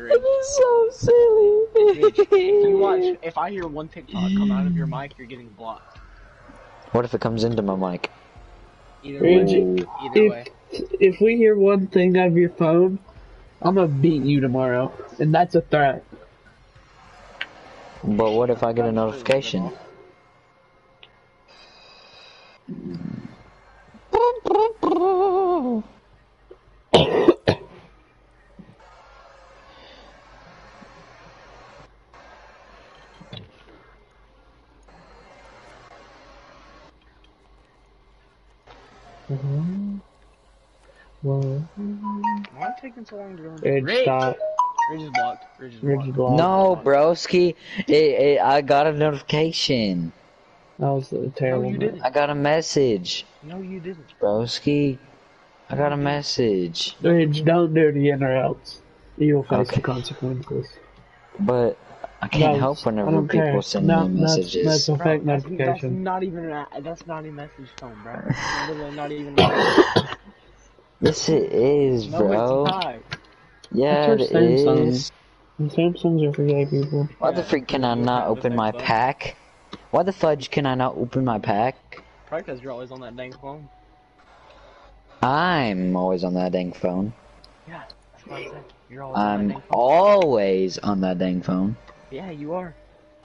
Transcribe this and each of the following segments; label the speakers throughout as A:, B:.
A: Ridge.
B: is so silly.
A: You watch. If I hear one TikTok come out of your mic, you're getting blocked.
B: What if it comes into my mic?
A: Either
C: Ridge,
A: way. Either way.
C: if if we hear one thing out of your phone, I'm gonna beat you tomorrow, and that's a threat.
B: But what if I get a notification?
A: taking so long to go? in?
C: Ridge,
A: Ridge.
C: stop.
A: Ridge is blocked. Ridge is
C: Ridge
A: blocked.
C: is blocked.
B: No, broski. It, it, I got a notification.
C: That was a terrible.
A: No, you didn't.
B: I got a message.
A: No, you didn't.
B: Broski. I got a message.
C: Ridge, don't do it again, or else you will face
B: Okay.
C: the consequences.
B: But I can't
C: No,
B: help whenever people
C: care.
B: send
C: No,
B: me
C: that's-
B: messages.
C: that's a
A: Bro,
C: fake
A: that's, that's
C: notification.
A: not even a, that's not a message tone, bro. Literally not even.
B: Yes, it is,
A: no,
B: bro.
A: it's.
B: Yeah,
C: That's
B: it
C: our Samsung.
B: is.
C: And Samsungs are for gay people.
B: Why the freak can I not open my
A: phone.
B: pack? Why the fudge can I not open my pack?
A: Probably because you're always on that dang phone.
B: I'm always on that dang phone.
A: Yeah, that's what I said. You're always on that
B: I'm
A: dang phone.
B: always on that dang phone.
A: Yeah, you are.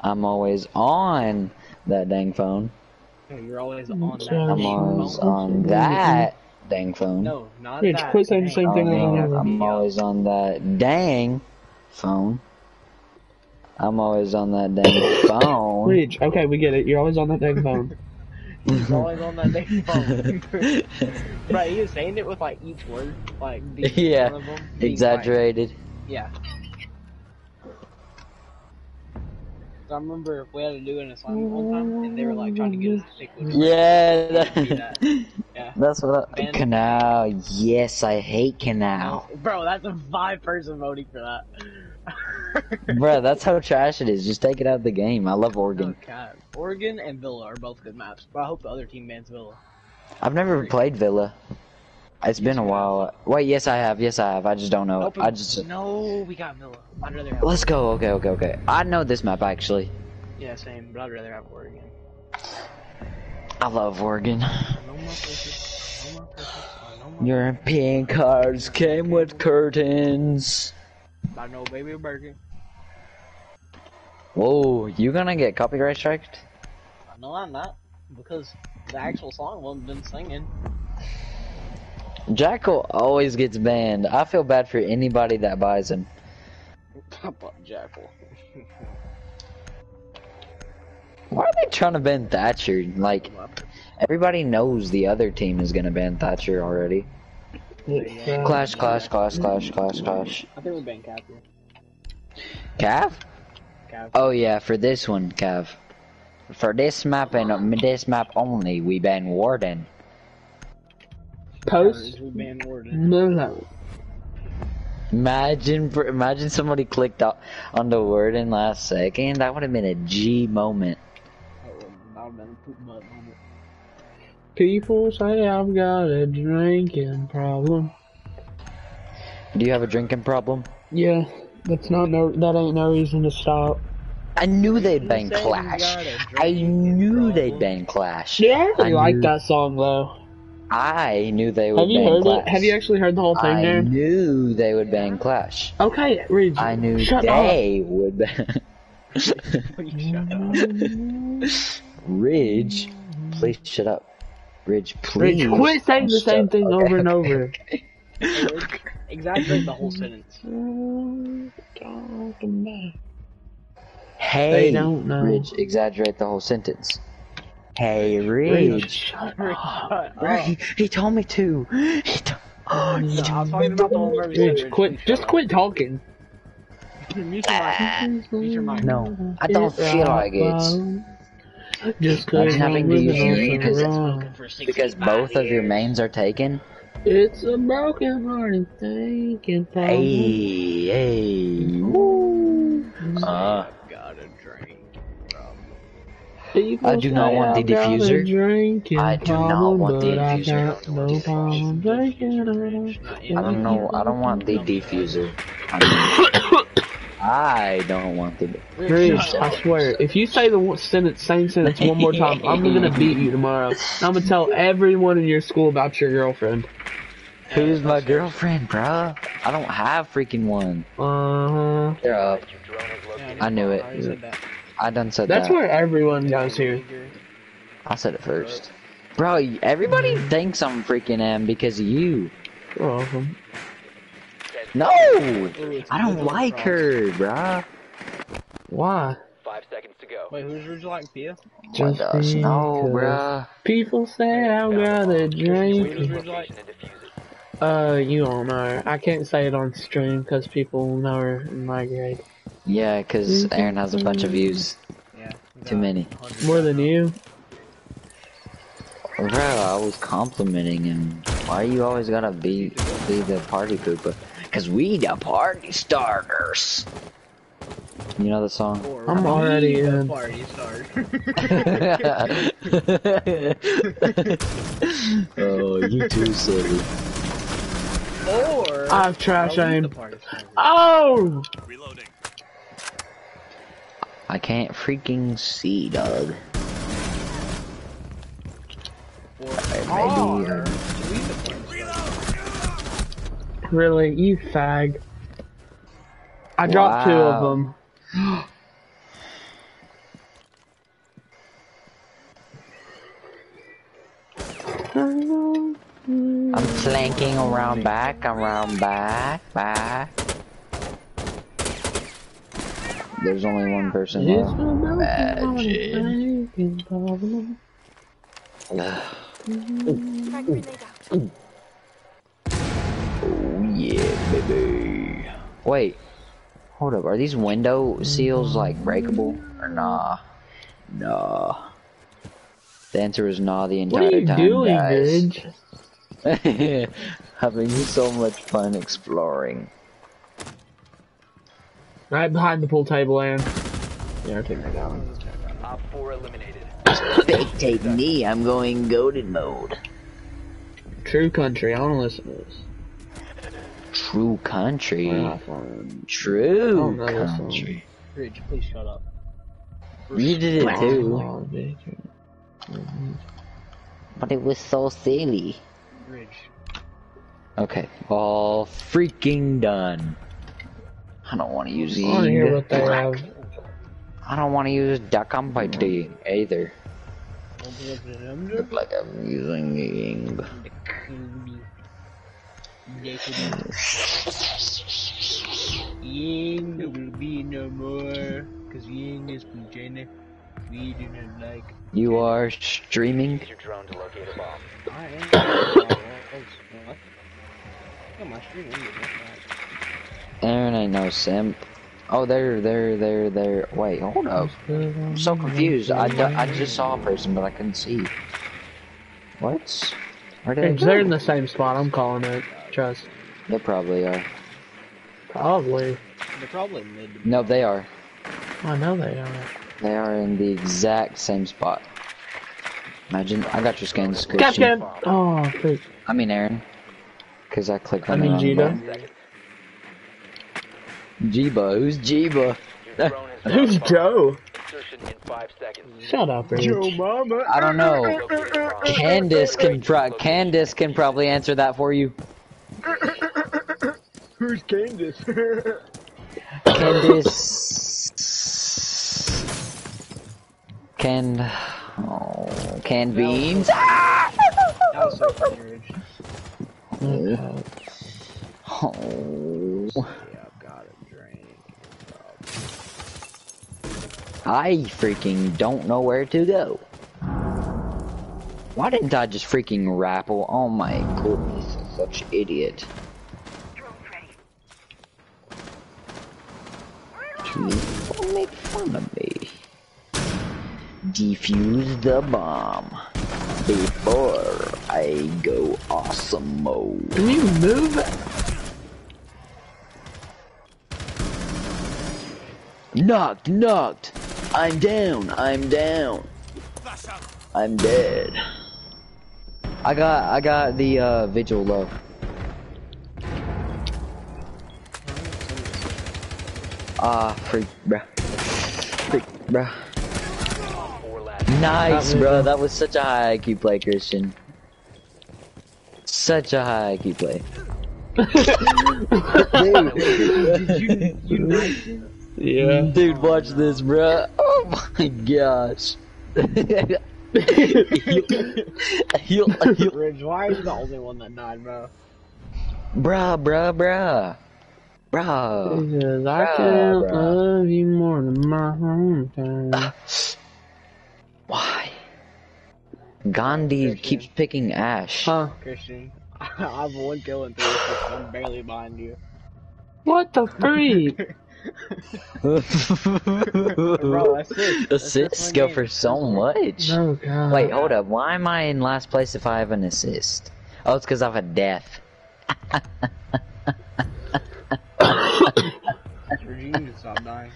B: I'm always on that dang phone.
A: No, you're always mm, on that.
C: I'm
B: I'm always on that dang phone.
A: No, not
C: Ridge,
A: that.
C: quit saying the same thing
B: I
C: over and
B: mean,
C: over.
B: I'm always on that dang phone. I'm always on that dang phone.
C: Ridge, okay, we get it. You're always on that dang phone.
A: He's always on that dang phone. right, he was saying it with like each word, like the,
B: Yeah,
A: one of them being,
B: Exaggerated.
A: Like, yeah. I remember we had to do an assignment one time, and they were like trying to get us to it.
B: Yeah, that.
A: Yeah.
B: that's what I,
A: Man.
B: canal. Yes, I hate canal,
A: Bro, that's a five person voting for that.
B: bro, That's how trash it is. Just take it out of the game. I love Oregon.
A: Oh, okay. Oregon and Villa are both good maps, but I hope the other team bans Villa.
B: I've never played Villa. It's been a while. Wait, yes, I have. Yes, I have. I just don't know.
A: Open-
B: I just.
A: No, we got Villa. I'd rather have.
B: Let's go. Okay, okay, okay. I know this map actually.
A: Yeah, same, but I'd rather have Oregon.
B: I love Oregon.
A: No pushes. No pushes. Oh, no.
B: European cards came with curtains.
A: I know, baby burger.
B: Whoa, you gonna get copyright striked?
A: No, I'm not, because the actual song wasn't been singing.
B: Jackal always gets banned. I feel bad for anybody that buys him.
A: Papa Jackal.
B: Why are they trying to ban Thatcher? Like, everybody knows the other team is gonna ban Thatcher already.
C: Yeah.
B: Clash, clash, clash, clash, clash, clash.
A: I think we banned Cap here.
B: Cav?
A: Cap.
B: Oh yeah, for this one, Cav. For this map and this map only, we ban Warden.
C: Post?
A: We.
C: No, no.
B: Imagine, for, imagine somebody clicked on, on the in last second. That would have been a G moment.
A: That would that would've been a poop butt moment.
C: People say I've got a drinking problem.
B: Do you have a drinking problem?
C: Yeah, that's not no. That ain't no reason to stop.
B: I knew they'd
A: You
B: ban
A: say you
B: Clash.
A: I a
B: I
A: drinking
B: knew they'd
A: problem.
B: ban Clash.
C: Yeah, I really
B: I
C: like that song though.
B: I knew they would
C: Have you
B: ban
C: heard
B: Clash.
C: it? Have you actually heard the whole thing,
B: I
C: there?
B: knew they would ban Clash.
C: Okay, Reed.
B: I knew
C: Shut
B: they would ban.
A: You shut up.
B: Ridge, please shut up. Ridge, please.
C: Ridge, quit saying the
B: shut
C: same thing
B: up.
C: over and over.
A: Exaggerate the whole sentence.
B: Oh, hey,
C: They don't know.
B: Ridge, exaggerate the whole sentence. Hey,
C: Reed,
B: Ridge.
C: shut
A: Shut
C: up.
A: up.
B: Right, he, he told me to. He to- oh, he
A: No, I was
B: told me
A: about the whole
B: to.
A: movie.
C: Ridge, quit. Just quit talking.
A: Mute your mic. Mute your mic.
B: No, I don't feel like it.
C: Just
B: I'm
C: cause
B: having
C: I'm
B: to
C: living
B: hear you
C: the
B: because it's
C: wrong.
B: Because both of your mains are taken.
C: It's a broken hearted thinking problem.
B: Hey, hey. Woo. Uh, I do not want the
C: I've got a
B: diffuser. I do not want the diffuser.
C: no problem drinking.
B: I don't know. I don't want the diffuser. I don't want the
C: Reese, I swear, if you say the sentence, same sentence one more time, I'm gonna beat you tomorrow. I'm gonna tell everyone in your school about your girlfriend.
B: Who's my girlfriend, bruh? I don't have freaking one.
C: Uh huh.
B: They're up. I knew it.
A: Already said.
B: I done said that.
C: That's
B: that.
C: where everyone goes here.
B: I said it first. Bro, everybody thinks I'm freaking M because of you.
C: You're welcome.
B: No! I don't like her, bruh.
C: Why?
D: Five seconds to go.
A: Wait, who's yours like Pia?
B: What does? No,
C: because
B: bruh.
C: People say I'm gonna
A: Who's
C: drink.
A: yours like?
D: Location and defuse it.
C: Uh, you don't know. I can't say it on stream because people know her in my grade.
B: Yeah, cause Aaron has a bunch of views.
A: Yeah.
B: Too many.
C: More than you.
B: Bro, I was complimenting him. Why you always gotta be be the party pooper? Cause we the party starters. You know the song?
C: I'm already
A: the
C: in.
A: Party start.
B: oh, you too silly.
A: or
C: I have trash
A: are we
C: aim.
A: the party starter?
C: Oh!
E: Reloading.
B: I can't freaking see, dog.
A: Or
B: maybe,
A: are
B: uh,
A: we the party starter?
C: Really? You fag. I dropped two of
B: Wow.
C: them.
B: I'm flanking around back, around back, back. There's only one person
C: It's
B: left.
C: a
B: Imagine.
C: mountain problem.
F: Frag grenade out.
B: Oh yeah, baby. Wait, hold up. Are these window seals like breakable or nah? Nah. The answer is nah the
C: What
B: entire
C: are you
B: time,
C: doing,
B: guys.
C: Vidge?
B: Having so much fun exploring.
C: Right behind the pool table, Aaron. Yeah, I'll take that down.
D: Op 4 eliminated.
B: Spectate me, I'm going goaded mode.
C: True country. I want to listen to this.
B: True country.
C: We're.
B: True
C: don't know this one.
B: country.
A: Ridge, please shut up.
B: You did it too, but it was so silly.
A: Ridge.
B: Okay, all freaking done. I don't want to use
C: I want to hear what they have.
B: I don't want to use Dakambaiti hmm. either.
A: Open up the number.
B: Look like I'm using Ying.
A: Ying will be no more, cause Ying is from China. We do not like.
B: You are streaming?
D: Use your drone to locate a bomb.
A: I am. What? Oh, my screen ended. That's
B: Aaron ain't no simp. Oh, there, there, there, there. Wait, hold up. I'm so confused. I, d- I just saw a person, but I couldn't see. What? Where did they
C: they're in the same spot. I'm calling it. Trust.
B: They probably are.
C: Probably.
A: They're probably mid.
B: No, they are.
C: I know they are.
B: They are in the exact same spot. Imagine, I got your scan
C: Catch
B: description.
C: can. Oh, freak.
B: I mean Aaron. Cause I clicked on I
C: mean
B: the wrong
C: Gita.
B: button. Jiba, who's Jiba?
D: Your drone has
C: Who's
D: found a bomb.
C: Joe?
D: Insertion in 5 seconds.
C: Shut up, Ridge.
A: Mama.
B: I don't know.
D: Locate.
B: Candace can pro- Candace can probably answer that for you.
A: Who's Candace?
B: Candace. Can. Oh, canned beans.
A: that was so funny, Ridge.
B: Oh. oh.
A: Yeah, I've got a drink.
B: I freaking don't know where to go. Why didn't I just freaking rappel? Oh my goodness, I'm such an idiot. People make fun of me. Defuse the bomb before I go awesome mode.
C: Can you move?
B: Knocked, knocked. I'm down, I'm down. I'm dead. I got I got the uh vigil low. Ah, freak, bruh. Freak, bruh. Nice,
C: That
B: bro. That was such a high IQ play, Christian. Such a high IQ play.
A: Did you you nice
C: Yeah.
B: Dude, watch this, bro. Oh my gosh. He'll- he'll-
A: Ridge, why are you the only one that died, bro?
B: bruh, bruh, bruh. Bruh.
C: Because I
B: Bruh,
C: can't
B: bruh.
C: love you more than my hometown.
B: Why? Gandhi keeps picking Ash.
C: Huh?
A: Christian, I have one kill and three assists. I'm barely behind you.
C: What the freak?
A: Bro, assist.
B: Assists go for so much.
C: Oh god.
B: Wait, hold up. Why am I in last place if I have an assist? Oh, it's because I have a death.
A: Ridge, you need to stop dying.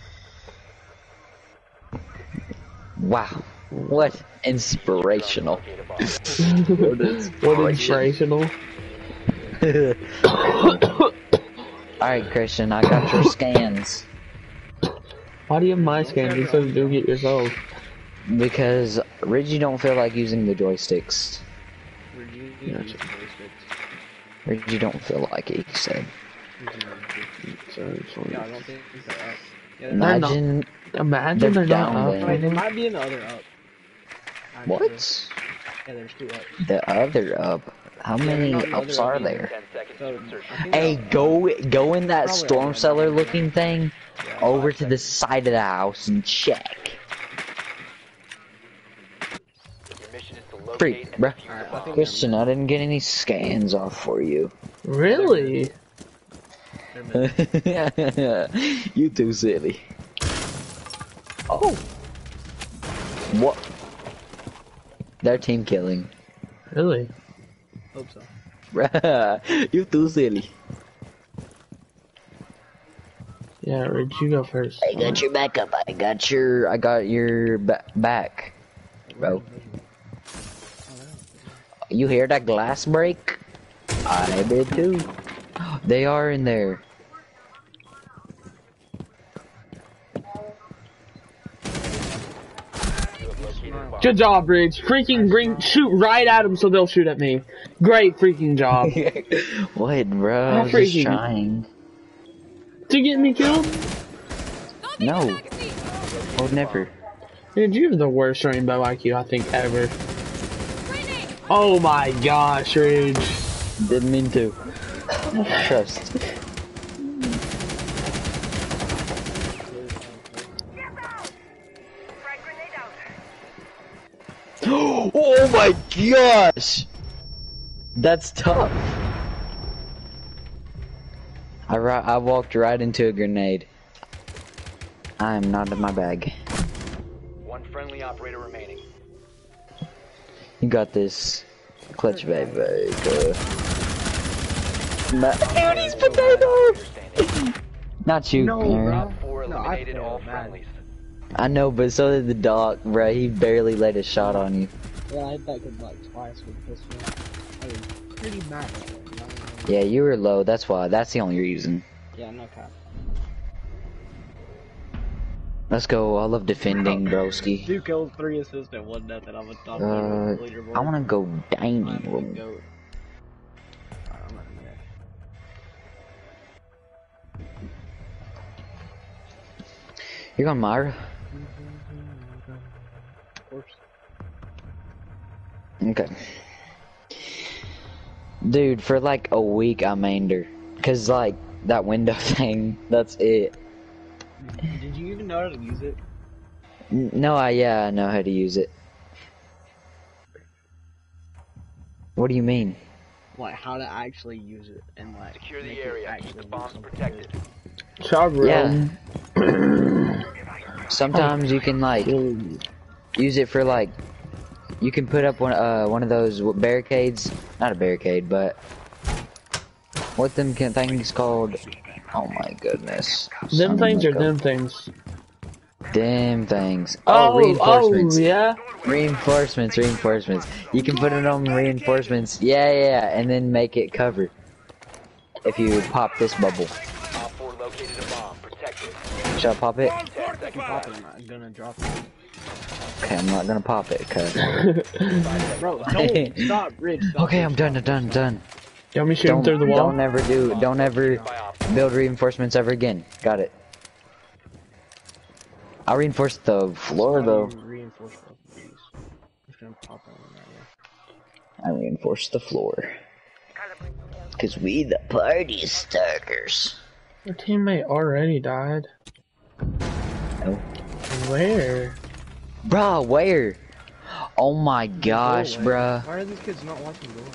B: Wow. What inspirational.
D: Locate a bomb.
C: what inspirational?
B: Alright, Christian, I got your scans.
C: Why do you have my scans instead of doing it yourself?
B: Because Reggie don't feel like using the joysticks.
A: Ridge, you need to use
C: Gotcha.
A: joysticks.
B: Reggie don't feel like it, he said.
C: Sorry, sorry.
A: Yeah, I don't think they're up. Yeah, they're
C: They're not-
B: Imagine
C: Imagine
B: They're
C: they're,
B: down
C: not
B: there.
C: up.
A: Wait, there might be another up. Actually.
B: what?
A: Yeah, there's two up.
B: The other up. How many ups are
A: up either.
B: there?
D: Ten seconds
A: So,
D: to insertion.
A: I think
B: Hey, go go in that storm cellar looking thing over to the side of the house and check.
D: Mission is to locate
B: Freak,
D: and
B: bruh.
D: defuse
A: I
B: Christian, I didn't get any scans off for you.
C: Really?
B: You too silly. Oh. What? They're team killing.
C: Really?
A: Hope so.
B: Bruh, you too silly.
C: Yeah, Rich, you go first.
B: I got your backup. I got your. I got your ba- back, bro. You hear that glass break? I did too. They are in there.
D: You have located a bomb.
C: Good job, Ridge. Freaking bring shoot right at them so they'll shoot at me. Great freaking job.
B: what, bro? I was just trying.
C: to get me killed?
B: No, would never.
C: Dude, you're the worst rainbow IQ I think ever. Oh my gosh, Ridge.
B: Didn't mean to. Trust. Oh my gosh! That's tough. I ri- I walked right into a grenade. I am not in my bag.
D: One friendly operator remaining.
B: You got this. Clutch baby. Go. Ma- Dude, he's potato! Not you,
A: No,
B: Aaron.
A: bro. No, I failed
D: all
A: bad.
D: friendlies.
B: I know, but so did the dog, bro. He barely laid a shot on you.
A: Yeah, I hit that good like twice with this one. I was pretty mad at it. you?
B: Yeah, you were low. That's why. That's the only reason.
A: Yeah, no cap.
B: Let's go. I love defending, broski.
A: Two kills, three assists, and one death, and I'm a top
B: Uh,
A: leaderboard.
B: I want to go dining
A: I'm
B: room.
A: gonna go. Alright, gonna-
B: You're going Myra. Okay. Dude, for like a week I mained her. Cause like, that window thing, that's it.
A: Did you even know how to use it?
B: No, I, yeah, I know how to use it. What do you mean?
A: Like how to actually use it and like
D: Secure the
A: make
D: area. Keep
A: actually
D: the
A: do
D: bombs
A: something
D: protected.
C: Chug
B: Yeah. Sometimes you can like, use it for like, you can put up one, uh, one of those barricades. Not a barricade, but what them can, things called? Oh my goodness.
C: Them things
B: Son
C: are
B: of a-
C: them things.
B: Damn things.
C: Oh,
B: Oh, reinforcements.
C: oh, yeah.
B: Reinforcements, reinforcements. You can put it on reinforcements. Yeah, yeah, and then make it cover. If you pop this bubble.
D: Op 4 located a bomb. Protect it.
B: Should I pop it?
D: Ten seconds
A: Pop
D: left.
A: it, I'm gonna drop it.
B: Okay, I'm not gonna pop it, cause.
A: Bro, don't stop, Rich. Stop,
B: Okay, I'm done,
A: stop.
B: I'm done, done.
C: You want me to shoot him
B: Don't,
C: through the wall?
B: don't ever do, don't ever build reinforcements ever again. Got it. I'll reinforce the floor though.
A: gonna Reinforce both of these. I'm just gonna pop that one right
B: I reinforce the floor. Cause we the party starters.
C: Your teammate already died.
B: Oh.
C: Where?
B: Bruh, where? Oh my gosh,
A: Doorway.
B: bruh.
A: Why are these kids not watching door?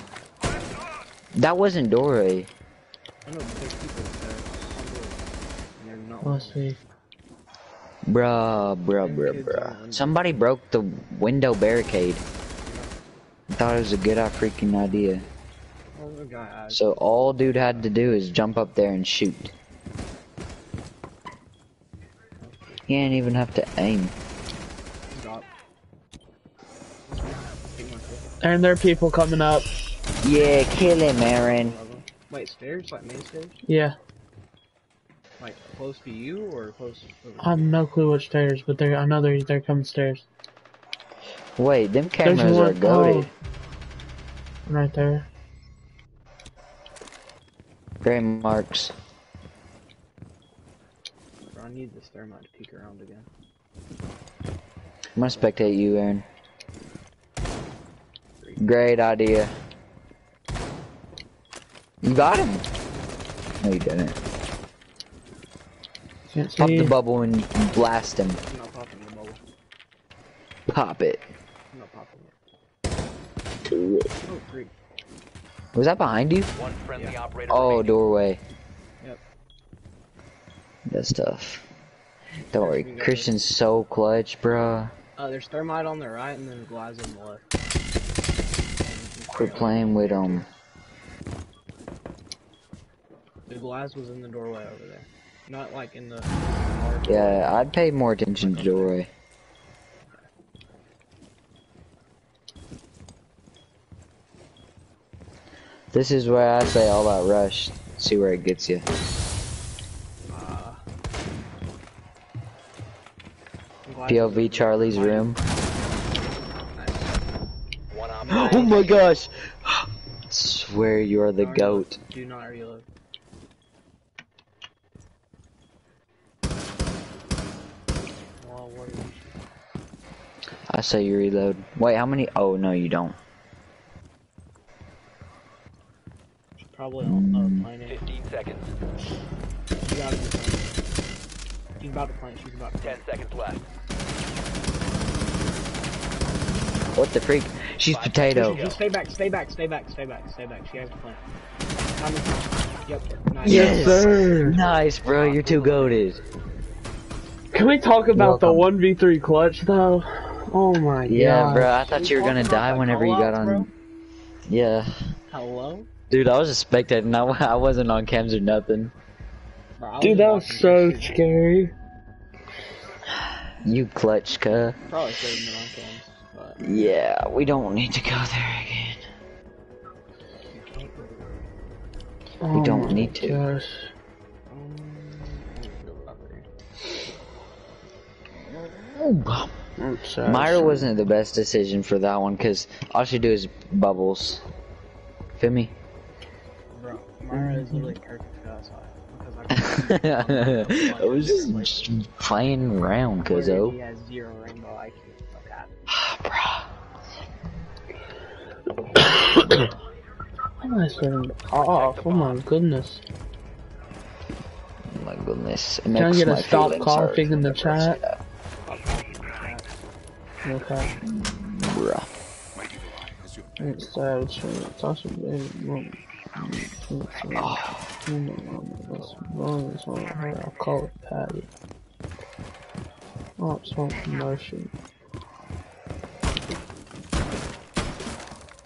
B: That wasn't Dory.
A: I know, but there's people there. on door. And they're not
C: Let's
A: watching.
C: see.
B: Bruh, bruh, bruh, bruh. Somebody broke the window barricade. I thought it was a good uh, freaking idea.
A: Oh, the guy eyes.
B: So all dude had to do is jump up there and shoot. He didn't even have to aim.
C: And there are people coming up.
B: Yeah, kill him, Aaron.
A: Love 'em. Wait, stairs? Like main stairs?
C: Yeah.
A: Like close to you or close over
C: I have no clue which stairs, but they're, I know they're, they're coming stairs.
B: Wait, them
C: There's
B: cameras are
C: one-
B: goated.
C: oh, right there.
B: Gray marks.
A: I need this thermite to peek around again.
B: I'm gonna spectate you, Aaron. Great idea. You got him. No, you didn't.
C: Can't
B: Pop
C: see.
B: the bubble and blast him.
A: I'm not popping the bubble.
B: Pop it.
A: I'm not popping it. Oh, freak.
B: Was that behind you?
D: One friendly operator
B: Oh,
D: remaining.
B: doorway.
A: Yep.
B: That's tough. Don't worry, Christian's so clutch, bruh.
A: Uh, there's thermite on the right and then glass on the left.
B: Quit playing with him.
A: The glass was in the doorway over there. Not like in the.
B: Yeah, I'd pay more attention to doorway. This is where I say all out rush. See where it gets you.
A: Uh,
B: POV Charlie's room.
A: Nice.
D: One op.
B: Oh my gosh! Swear you're the
A: No,
B: goat.
A: Do not reload. Well, what are you?
B: I say you reload. Wait, how many? Oh no, you don't.
A: Probably on uh, plane A.
D: 15 seconds.
A: You gotta be playing. She's about to plant. She's about to
D: 10 seconds left.
B: What the freak? She's
D: Five
B: potato.
A: Just stay back, stay back, stay back, stay back, stay back. She has to plant. Time to plant. Yep. Nice.
B: Yes.
C: sir.
B: Nice, bro. You're too goaded.
C: Can we talk about the 1v3 clutch though? Oh my
B: Yeah,
C: god.
B: Yeah, bro. I thought you were gonna die whenever you got on.
A: bro?
B: Yeah,
A: Hello?
B: dude. I was just spectating. I, I wasn't on cams or nothing.
A: Bro,
C: Dude, that was so scary.
B: You clutch, cuh.
A: Probably should have been on cams, but
B: Yeah, we don't need to go there again.
C: Oh
B: don't need to.
C: Gosh.
A: um, I need to go up there.
C: I'm sorry.
B: Myra wasn't the best decision for that one because all she do is bubbles. Feel me?
A: Bro, Mara is literally perfect for that side. Because I
B: I was just, just playing around,
A: He
B: cuzzo.
A: has zero rainbow IQ.
B: Bruh.
C: Why am I getting off? Oh my goodness.
B: Oh my goodness. It
C: Can I get a stop coughing in the
B: whenever I see
C: chat? Okay.
B: Bruh.
C: It's sad. It's it's also very What's wrong. I'll call it Patty. Oh, it's wrong promotion.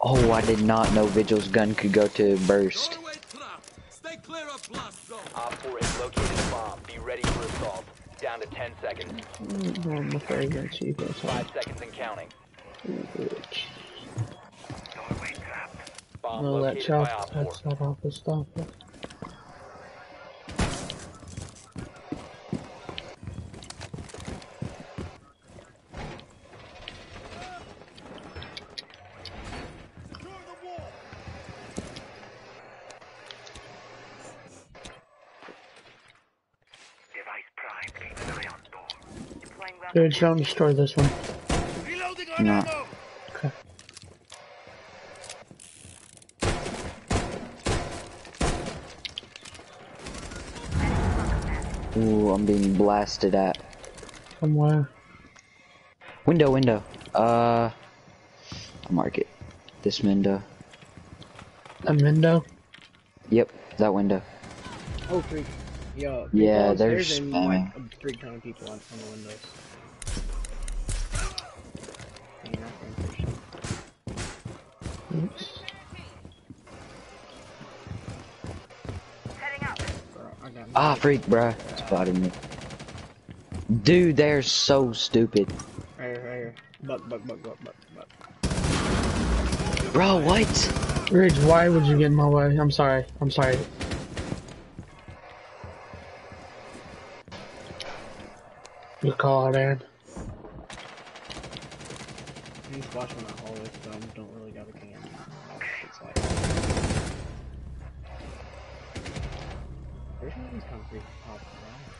B: Oh, I did not know Vigil's gun could go to burst.
E: Stay clear of blast zone.
D: Op 4 has located a bomb. Be ready for assault. Down to 10 seconds.
C: I'm the favorite chief. That's
D: 5 seconds and counting.
C: bitch.
D: Bomb
C: No, that
D: located by
C: chop.
D: Op 4.
C: That's not off the stop. Dude, don't destroy this one.
E: Reloading
B: No.
C: Okay.
B: Ooh, I'm being blasted at.
C: Somewhere.
B: Window, window. Uh, I'll mark it. This window.
C: A window.
B: Yep, that window.
A: Oh, freak. Yo.
B: Yeah,
A: people
B: they're
A: upstairs like,
B: spamming.
A: a freak ton of people on, on the windows. Hanging out there and fishing.
C: Oops.
A: Bro, I got
B: Ah, freak, bruh. Spotted me. Dude, they're so stupid.
A: Right here, right here. Buck, buck, buck, buck, buck, buck.
B: Bro, what?
C: Ridge, why would you get in my way? I'm sorry. I'm sorry. Good call, man.
A: He's watching that hallway, so I don't really got a. It's like. Of these concrete pop around.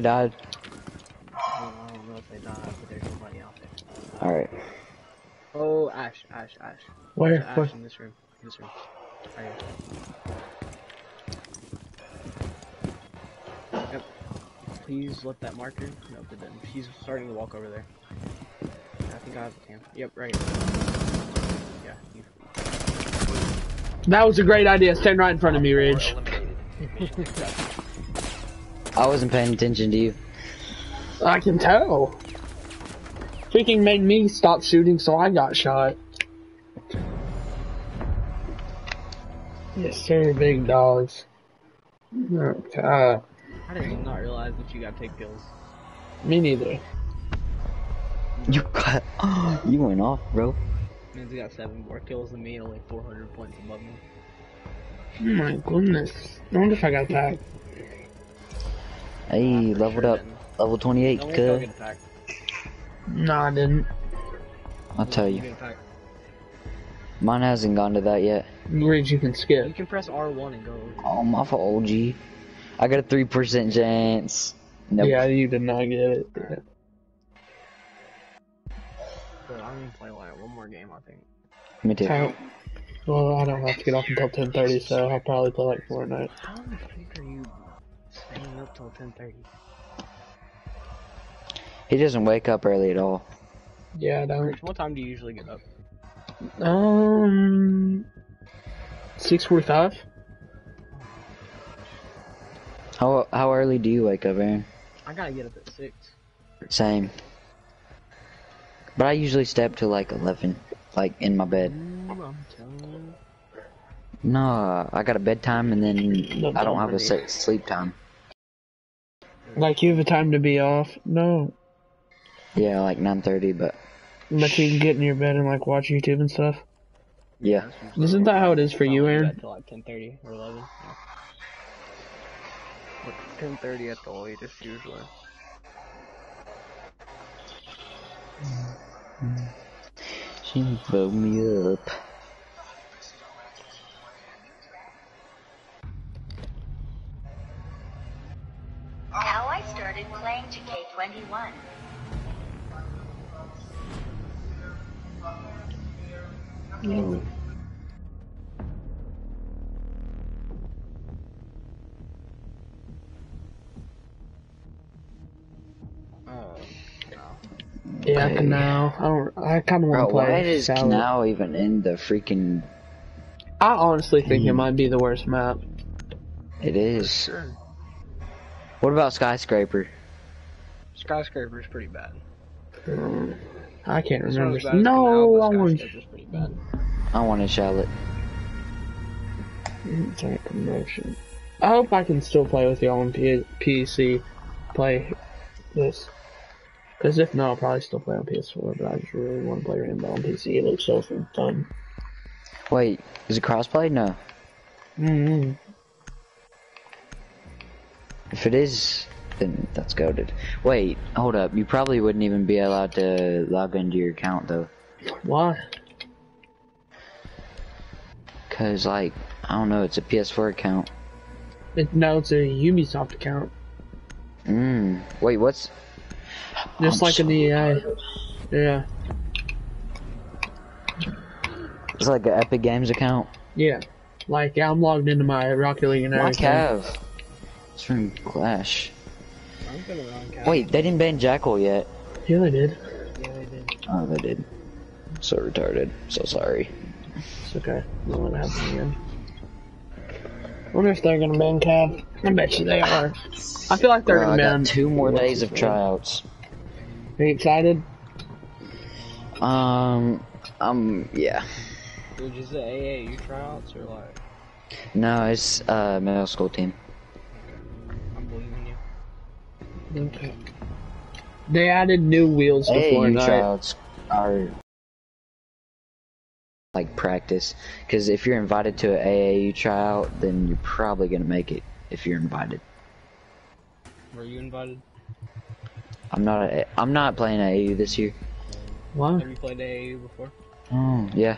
B: They died.
A: I don't, I don't know if they died, but there's nobody out there.
B: Alright.
A: Oh, Ash, Ash, Ash.
C: Where?
A: There's
C: Where?
A: In this room. In this room. Right here. Yep. Please let that marker. No, but then he's starting to walk over there. I think I have the cam. Yep, right here. Yeah, you.
C: That was a great idea. Stand right in front of me, Ridge.
D: eliminated. Mission successful.
B: I wasn't paying attention to you.
C: I can tell. Freaking made me stop shooting, so I got shot. Yes, sir, big dogs. Okay. Uh,
A: I did not realize that you gotta take kills.
C: me neither.
B: You got. you went off, bro.
A: Man's got seven more kills than me and only 400 points above me.
C: Oh my goodness. I wonder if I got attacked.
B: Hey, leveled up. Level 28,
A: Don't wait till I
B: cuz.
A: get.
C: No, I didn't.
B: I'll tell
A: You
B: you.
A: get attacked.
B: Mine hasn't gone to that yet.
C: Ridge, you can skip.
A: You can press R1 and go.
B: Oh, my fault, OG. I got a 3% chance. Nope.
C: Yeah, you did not get it.
A: But I'm gonna play like one more game, I think.
B: Me too.
C: How- Well, I don't have to get off until 10.30, so I'll probably play like Fortnite.
A: How the fuck are you staying up till 10:30?
B: He doesn't wake up early at all.
C: Yeah, I don't.
A: Rich, what time do you usually get up?
C: Um, 6.45?
B: How how early do you wake up, Aaron?
A: I gotta get up at six.
B: Same. But I usually stay up till like 11, like in my bed.
A: Ooh, I'm.
B: No, I got a bedtime and then
C: No,
B: I don't have a set sleep time.
C: Like, you have a time to be off? No.
B: Yeah, like 9:30, but
C: But you can get in your bed and, like, watch YouTube and stuff?
B: yeah.
C: Isn't that how it is for you,
A: I don't do
C: Aaron?
A: that Till like 10:30 or 11. Yeah. But 10:30 at the latest usually.
B: She woke me up.
G: 2K21.
A: Oh,
C: Yeah,
B: Okay.
C: Canal. I don't. I kind of want to play.
B: why does
C: Salad.
B: Canal even in the freaking?
C: I honestly think it
B: Mm.
C: might be the worst map.
B: It is. What about Skyscraper?
A: Skyscraper's pretty bad.
C: Um, I can't
A: It's
C: remember.
A: as
C: No,
A: Canal,
C: I want
A: Skyscraper's pretty bad.
B: I want to Charlotte.
C: Sorry, promotion. I hope I can still play with y'all on P- PC. Play this. Because if not, I'll probably still play on PS4. But I just really want to play Rainbow on PC. It looks so fun.
B: Wait, is it crossplay? No.
C: Mm-hmm.
B: If it is, then that's goaded. Wait, hold up. You probably wouldn't even be allowed to log into your account though.
C: Why?
B: Cause like, I don't know, it's a PS4 account.
C: It, no, it's a Ubisoft account.
B: Mmm. Wait, what's?
C: Just
B: I'm
C: like an
B: so-
C: EA. Yeah.
B: It's like an Epic Games account.
C: Yeah. Like, I'm logged into my Rocket League and
B: My
C: everything.
B: Cav. It's from Clash.
A: I'm gonna run.
B: Wait, they didn't ban Jackal yet.
C: Yeah, they did.
A: Yeah, they did.
B: Oh, they did. So retarded. So sorry.
C: It's okay. Not gonna happen again. wonder if they're gonna ban Cav. I bet you they are. I feel like they're
B: Bro, I
C: gonna
B: got
C: ban.
B: two more days of tryouts.
C: Are you excited?
B: Um, um, yeah.
A: Dude, is it AAU tryouts or like?
B: No, it's uh middle school team.
C: Okay. They added new wheels to
B: AAU
C: Fortnite.
B: tryouts are like practice, because if you're invited to an AAU tryout, then you're probably gonna make it if you're invited.
A: Were you invited?
B: I'm not. A, I'm not playing AAU this year.
C: Why?
A: Have you played AAU before?
B: Oh, yeah.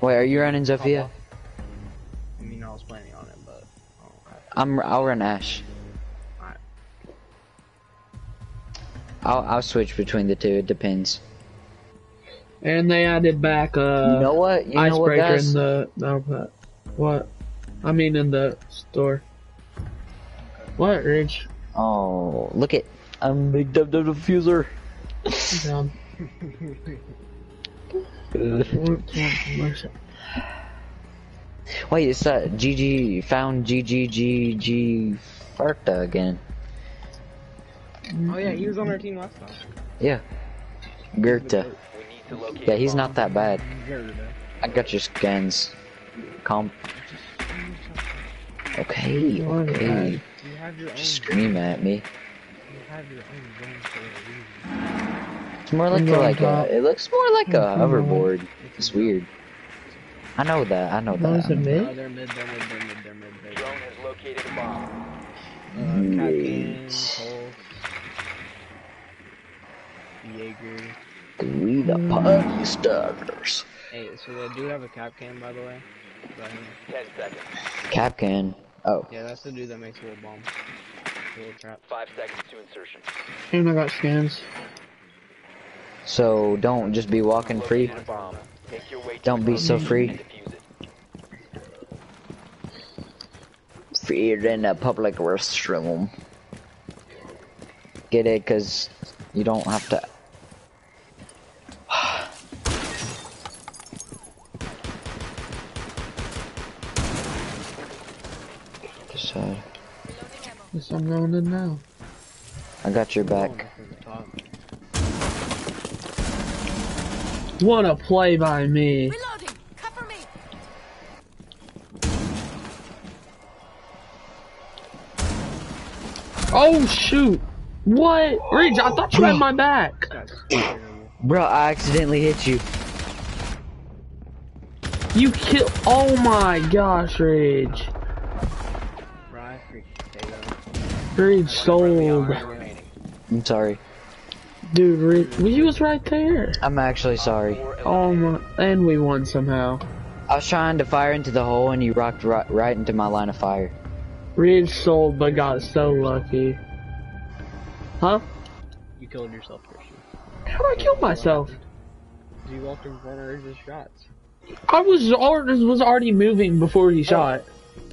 B: Wait, are you running Zofia?
A: I mean, I was planning on it, but I don't
B: I'm. I'll run Ash. I'll. I'll switch between the two. It depends.
C: And they added back uh
B: you know what? You know what,
C: icebreaker in the no, but what? I mean in the store. What, Ridge?
B: Oh, look it. I'm big dub dub diffuser.
C: Down.
B: Wait, it's that GG found GGGG Farta again.
A: Oh yeah, he was on our team last time.
B: Yeah. Gerta.
D: We need to locate
B: Yeah, he's
D: bomb.
B: not that bad. I got your scans. Calm. Okay, okay.
A: You have your own.
B: Scream at me.
A: You have your own zone for a reason.
B: It's more like a, like a, it looks more like a hoverboard. It's weird. I know that, I know
C: No, is it
B: that.
A: They're mid, they're mid, they're mid, they're mid,
D: Drone has located a bomb.
A: Uh, Captain,
B: Great.
A: Pulse, Jaeger.
B: We the mm. party starters.
A: Hey, so uh, they do have a Kapkan, by the way. Right here.
D: Ten seconds.
B: Kapkan. Oh,
A: Yeah, that's the dude that makes a little bomb. A little trap.
D: Five seconds to insertion.
C: And I got scans.
B: so don't just be walking free.
D: Located a bomb. Make your way to
B: Don't be so
D: bomb
B: free.
D: it.
B: Free in a public restroom. Get it? Cause you don't have to. So
C: Guess I'm going in now.
B: I got your back.
A: From.
C: What a play by me.
F: Reloading! Cover me!
C: Oh shoot! What? Ridge, I thought you had my back.
B: Bro, I accidentally hit you.
C: You kill. Oh my gosh, Ridge.
A: Bro, I freaking hate that.
C: Ridge sold.
D: Remaining.
B: I'm sorry.
C: Dude, Ridge, well, he was right there.
B: I'm actually sorry.
C: Oh my, and we won somehow.
B: I was trying to fire into the hole and you rocked right, right into my line of fire.
C: Ridge sold, but got so lucky. Huh?
A: You killed yourself, Christian.
C: How'd I kill myself?
A: You walked in front of his shots.
C: I was already, was already moving before he oh. shot.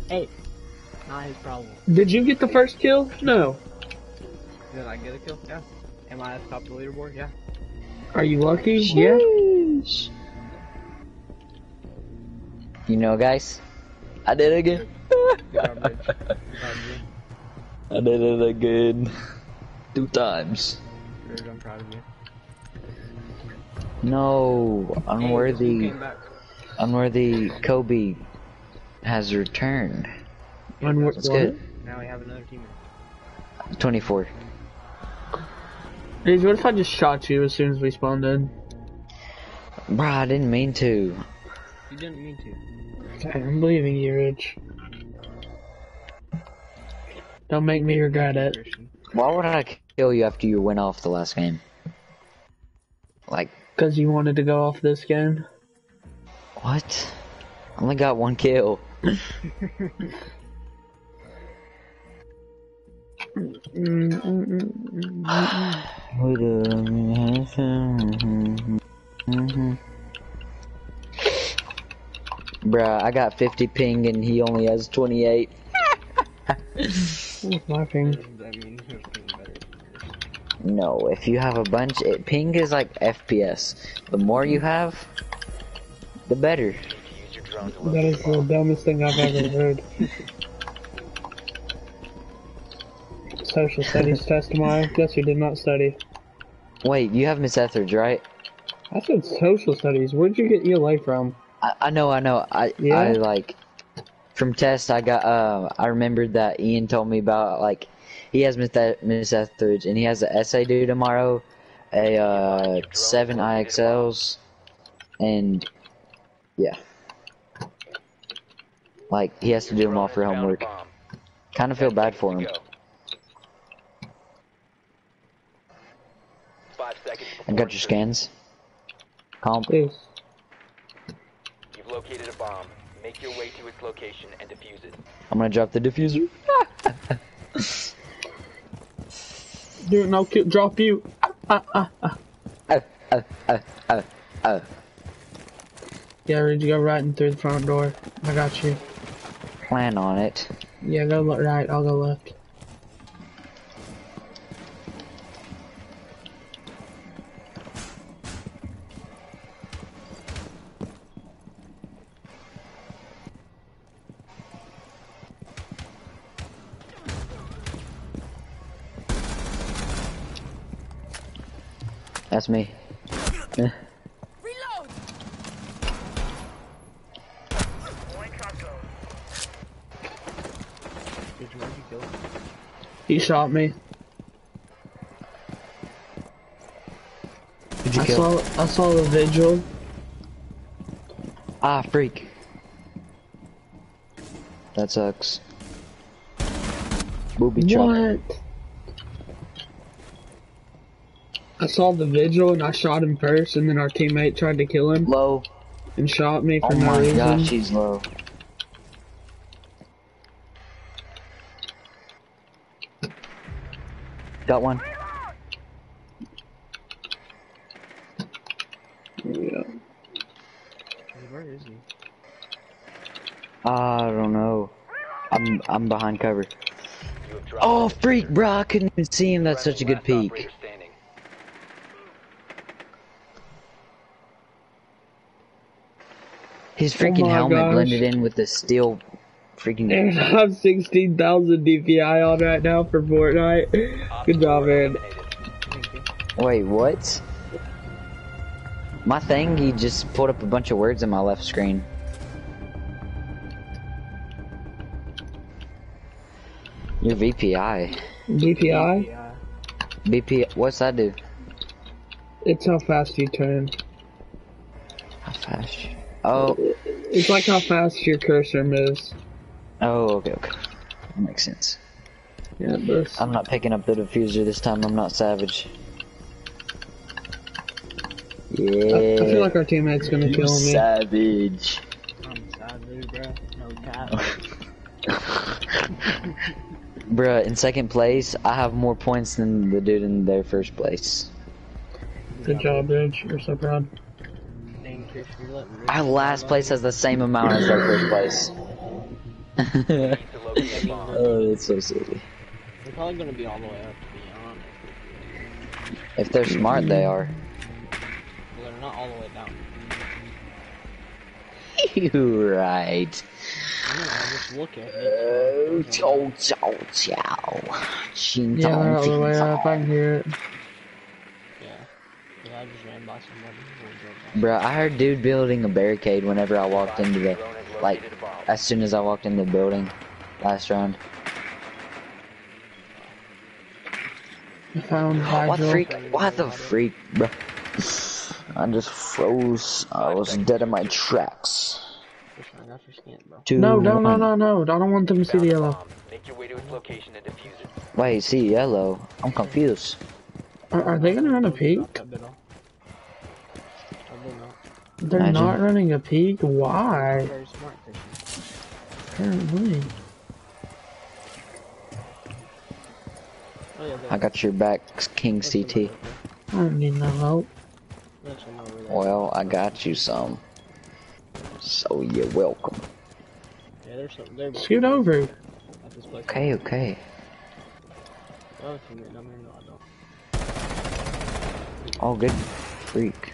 A: Hey, not his problem.
C: Did you get the first kill? No.
A: Did I get a kill? Yeah. Am I at the top of the leaderboard? Yeah.
C: Are you lucky? Yeah.
B: You know, guys, I did it again.
A: Good job, Rich. Good job, you.
B: I did it again. Two times.
A: Rich, I'm proud of you.
B: No,
A: Hey, guess who
B: unworthy,
A: came
B: unworthy Kobe has returned.
C: And what-
B: That's
C: what?
B: good.
A: Now we have another teammate.
B: 24.
C: Ridge, what if I just shot you as soon as we spawned in?
B: Bruh, I didn't mean to.
A: You didn't mean to.
C: Okay, I'm leaving you, Rich. Don't make me regret it.
B: Why would I kill you after you went off the last game? Like,
C: Because you wanted to go off this game.
B: what? I only got one kill. Bruh, I got 50 ping and he only has 28.
C: What's my ping?
A: I mean, you're feeling better than yours.
B: No, if you have a bunch, it, ping is like FPS. The more you have, the better.
D: Use your drone to
C: That is the dumbest thing I've ever heard. Social studies test tomorrow. Guess you did not study.
B: Wait, you have Miss Etheridge, right?
C: I said social studies. Where'd you get ELA from?
B: I, I know, I know. I,
C: Yeah?
B: I like from test. I got. Uh, I remembered that Ian told me about like he has Miss, Eth- Miss Etheridge and he has an essay due tomorrow, a uh, seven IXLs, and yeah, like he has to do them all for homework. Kind of feel bad for him.
D: Go. Five seconds
B: I got your
D: insertion.
B: scans. Comp.
C: Please.
D: You've located a bomb. Make your way to its location and defuse it.
B: I'm gonna drop the defuser.
C: Do it now. Kill, drop you. Ah, ah, ah.
B: Uh, uh, uh, uh, uh.
C: Yeah, Ridge, go right in through the front door. I got you.
B: Plan on it.
C: Yeah, go le- right. I'll go left.
B: That's me. Eh.
F: Reload!
A: Did you want kill him?
C: He shot me.
B: Who'd you
C: I
B: kill?
C: saw. I saw the Vigil.
B: Ah, freak. That sucks. Booby trap.
C: What? I saw the Vigil and I shot him first, and then our teammate tried to kill him
B: Low.
C: and shot me for
B: Oh
C: no
B: my gosh, he's low. Got one.
C: Yeah.
A: Where is he?
B: I don't know. I'm I'm behind cover.
D: You have dropped
B: Oh freak, bro! I couldn't even see him. That's such a good
D: Friendly, last
B: peek.
D: operator standing.
B: His freaking
C: Oh
B: helmet
C: gosh.
B: blended in with the steel freaking.
C: And I have 16,000 DPI on right now for Fortnite. Good job, man.
D: eliminated.
A: Thank you.
B: Wait, what? My thing, he just pulled up a bunch of words in my left screen. Your VPI.
C: DPI?
A: Yeah.
B: BP, what's that do?
C: It's how fast you turn.
B: How fast? Oh,
C: It's like how fast your cursor moves.
B: oh, okay, okay. That makes sense.
C: Yeah, this.
B: I'm not picking up the defuser this time. I'm not savage. Yeah.
C: I, I feel like our teammate's gonna
B: you
C: kill me.
B: savage.
A: I'm sadly, bro. No cap.
B: Bruh, in second place, I have more points than the dude in their first place.
C: Good job, Ridge. You're so proud.
B: Our last place has the same amount as our first place.
D: Need to locate a bomb.
B: oh, that's so silly.
A: They're probably gonna be all the way up, to be honest.
B: If they're smart, they are.
A: Well, they're not all the way down.
B: You right.
A: I know, I just look at
B: Oh,
A: it.
B: chow, chow, chow. Chin,
C: Yeah,
B: chong,
C: they're all the way up. I can hear it.
A: Yeah. 'Cause I just ran by somebody. who was right
B: Bruh, I heard dude building a barricade whenever I walked into the, like,
D: located a bomb.
B: as soon as I walked in the building last round.
C: I found
B: What
C: Vigil.
B: freak? What the freak, bro? I just froze. I was dead in my tracks.
A: Christian, I got your scan, bro.
B: Two,
C: No, no, no, no, no. I don't want them to see the yellow.
D: bomb. Make your way to its location and defuse it.
B: Wait, see yellow. I'm confused.
C: Are, are they gonna run a peak?
A: Not that bit off.
C: They're
B: Imagine.
C: not running a peak. Why?
A: Very smart, Christian.
C: Apparently.
A: Oh,
B: I got your back, King CT.
C: I don't need no help.
A: There's some over there.
B: Well, I got you some. So you're welcome.
A: Yeah, there's some. They're
C: Scoot over.
A: at this place.
B: Okay, okay.
A: Oh, teammate, no, man, no, I don't.
B: Oh, good freak.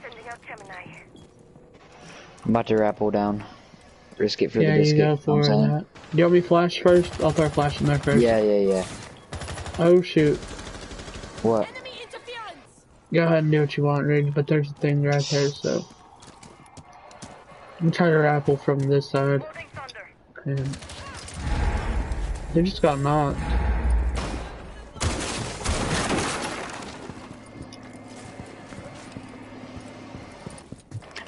F: Sending out
B: I'm about to rappel down. Risk it for
C: Yeah,
B: the
C: you go for
B: what I'm
C: that. Do you want me flash first? I'll throw a flash in there first.
B: Yeah, yeah, yeah.
C: Oh shoot.
B: What?
F: Enemy interference!
C: Go ahead and do what you want, Rig, but there's a thing right there, so. I'm trying to rappel from this side. And they just got knocked.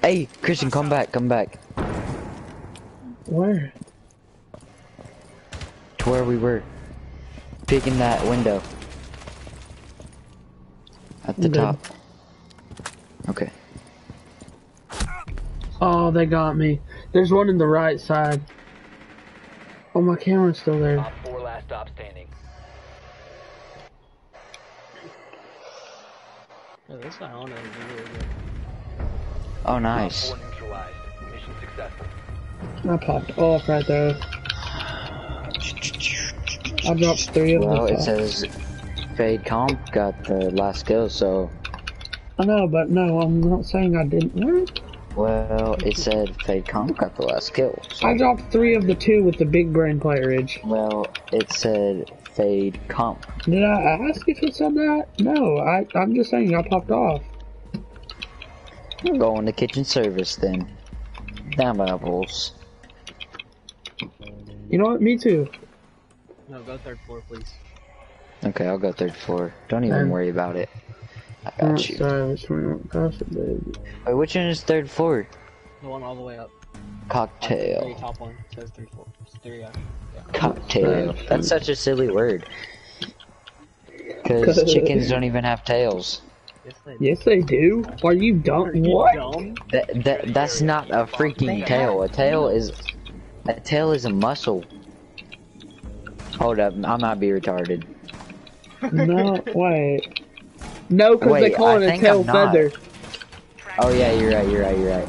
B: Hey, Christian, come back, come back.
C: Where?
B: To where we were. Picking that window. At the
C: Good.
B: top. Okay.
C: Oh, they got me. There's one in the right side. Oh, my camera's still there.
D: Op 4 last stop standing.
A: Yeah, this guy on it is really good.
B: Oh,
D: Op
B: nice.
D: 4 neutralized. Mission successful.
C: I popped off right there. I dropped three of them.
B: Well,
C: them.
B: it says Fade Comp got the last kill, so.
C: I know, but no, I'm not saying I didn't. What?
B: Well, it said Fade Comp got the last kill. So.
C: I dropped three of the two with the big brain player ridge.
B: Well, it said Fade Comp.
C: Did I ask if it said that? No, I, I'm just saying I popped off.
B: Going to kitchen service then. Damn apples.
C: You know what? Me too.
A: No, go third floor, please.
B: Okay, I'll go third floor. Don't even
C: Um,
B: worry about it. I got you.
C: Sorry, it's wrong. Pass it, baby.
B: Wait, which one is third floor?
A: The one all the way up. Very
B: Cocktail.
A: top one says third floor. It's three, yeah.
B: Cocktail. That's such a silly word. Because chickens don't even have tails.
A: Yes, they
C: Yes, they do. Are you dumb?
A: Are you
C: What?
A: dumb?
B: That, that that's not a freaking tail. A tail is a tail is a muscle. Hold up, I might be retarded.
C: No, wait. No, because they call
B: I
C: it a tail
B: I'm not.
C: feather.
B: Oh yeah, you're right. You're right. You're right.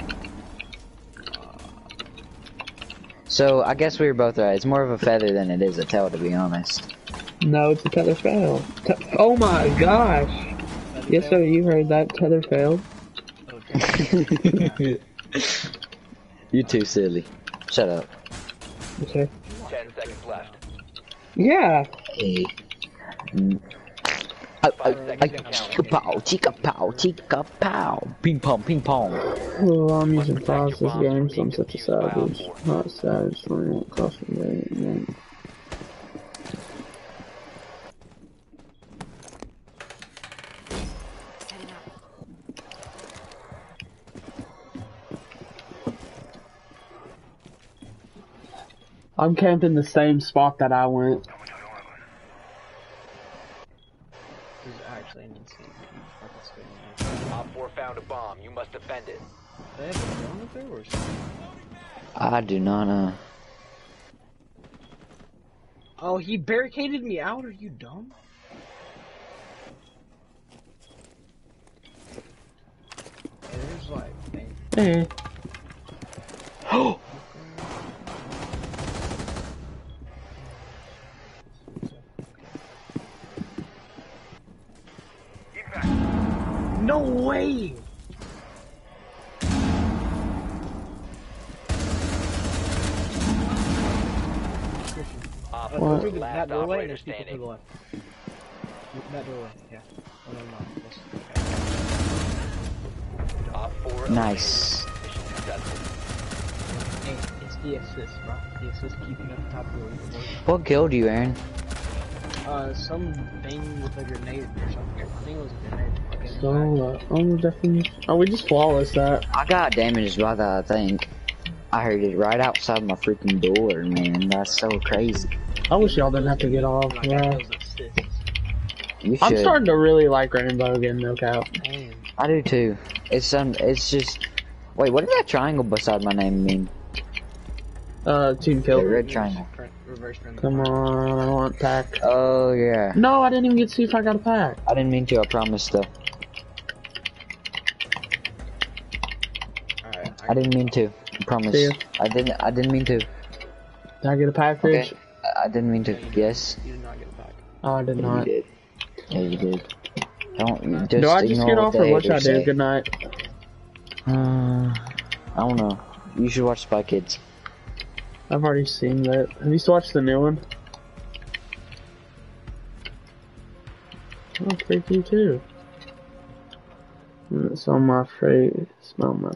B: So I guess we were both right. It's more of a feather than it is a tail, to be honest.
C: No, it's a tether fail. Te- oh my gosh. Yes, sir, you heard that. Tether failed.
A: Okay.
B: You too silly. Shut up.
C: Okay.
D: 10 seconds left.
C: Yeah.
B: Hey. Oh, oh, oh, pow, chicka pow, pow. Ping pong, ping pong.
C: Oh, I'm using files this game, so I'm such a savage. Not savage, so I won't cost me that. man. I'm camping the same spot that I went.
A: He's actually an insane. Fucking screaming.
D: Op 4 found a bomb. You must defend it.
A: They have a drone up there or?
B: I do not know.
A: Oh, he barricaded me out. Are you dumb? Hey, there's like, man,
C: Hey. Eh.
A: No way!
C: What?
A: through the, that doorway, there's people to the left. That doorway, yeah. Oh, no, no. Yes.
D: Op 4
B: Nice.
D: eliminated. Mission successful.
A: Hey, it's the assist, bro. The assist keeping at the top of the leaderboard.
B: What killed you, Aaron?
A: Uh, some thing with a grenade or something. I think it was a grenade. Okay,
C: So, uh, oh, definitely. Oh, we just flawless that.
B: I got damaged by that, I think. I heard it right outside my freaking door, man. That's so crazy.
C: I wish y'all didn't have to get off.
A: I got
C: Yeah.
B: You
C: I'm
B: should.
C: starting to really like Rainbow again, no cap.
A: Man.
B: I do too. It's um, it's just. Wait, what did that triangle beside my name mean?
C: Uh, team
B: The red triangle.
A: Front- Reverse front.
C: Come on, I want pack.
B: Oh yeah.
C: No, I didn't even get to see if I got a pack.
B: I didn't mean to. I promise though.
A: Alright.
B: I didn't mean to. I promise. I didn't. I didn't mean to.
C: Did I get a pack,
B: Okay.
C: Rich?
B: I- I didn't mean to. Yes.
A: You did not get a pack.
C: Oh, I did
B: You
C: not.
B: did. Yeah, you did. Don't you just
C: do I just get off
B: the
C: or what should I
B: haters
C: do?
B: say.
C: Good night.
B: Uh, I don't know. You should watch Spy Kids.
C: I've already seen that. Have you watched the new one? Oh, freak you too. It's on my face. Smell my